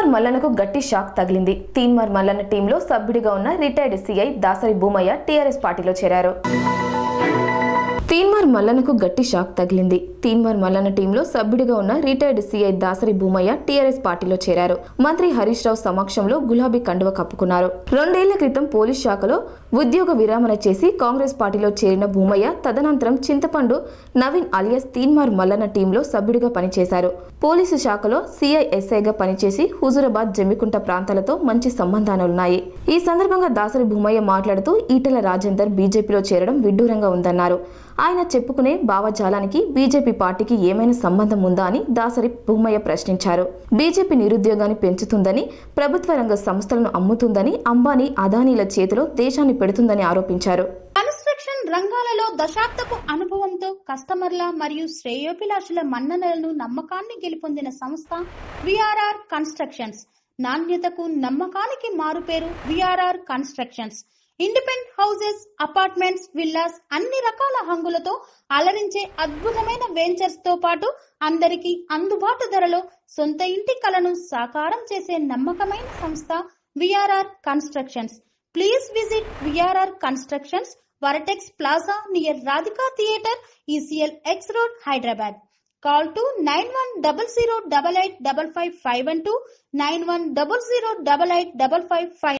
తీన్మార్ మల్లనకు గట్టి షాక్ తగిలింది. తీన్మార్ మల్లన్న టీంలో సభ్యుడిగా ఉన్న retired CI Dasari Bhumayya TRS పార్టీలో చేరారు. తీన్ మల్లనకు గట్టి షాక్ తగిలింది. తీన్మార్ మల్లన్న టీంలో సభ్యుడిగా ఉన్న retired CI Dasari Bhumayya TRS పార్టీలో చేరారు. మంత్రి హరీష్ రావు సమక్షంలో గులాబీ కండువ కప్పుకున్నారు. రెండేళ్ళ క్రితం పోలీస్ శాఖలో ఉద్యోగ విరామణ చేసి కాంగ్రెస్ పార్టీలో చేరిన భూమయ్య తదనంతరం చింతపండు నవీన్ అలియాస్ తీన్మార్ మల్లన్న టీంలో సభ్యుడిగా పనిచేశారు. పోలీసు శాఖలో సిఐఎస్ఐగా పనిచేసి హుజురాబాద్ జమ్మికుంట ప్రాంతాలతో మంచి సంబంధాలున్నాయి. ఈ సందర్భంగా దాసరి భూమయ్య మాట్లాడుతూ ఈటెల రాజేందర్ బీజేపీలో చేరడం విడ్డూరంగా ఉందన్నారు. ఆయన చెప్పుకునే భావజాలానికి బీజేపీ పార్టీకి ఏమైనా సంబంధం ఉందా అని దాసరి భూమయ్య ప్రశ్నించారు. బీజేపీ నిరుద్యోగాన్ని పెంచుతుందని ప్రభుత్వ రంగ సంస్థలను అమ్ముతుందని అంబానీ అదానీల చేతిలో దేశాన్ని పెడుతుందని ఆరోపించారు. కన్స్ట్రక్షన్ రంగాలలో దశాబ్దపు అనుభవంతో కస్టమర్ల మరియు శ్రేయోభిలాషుల మన్ననలను నమ్మకాన్ని గెలుపొందిన సంస్థ విఆర్ఆర్ కన్స్ట్రక్షన్స్. నాణ్యతకు నమ్మకానికి మారుపేరు VRR constructions. Independent houses apartments villas అన్ని రకాల హంగులతో అలరించే అద్భుతమైన వెంచర్స్తో పాటు అందరికీ అందుబాటు ధరలో సొంత ఇంటి కలను సాకారం చేసే నమ్మకమైన సంస్థ VRR constructions. Please visit VRR constructions Vertex plaza near Radhika theatre ECIL X road Hyderabad. Call to nine one double zero double eight double five five one two nine one double zero double eight double five five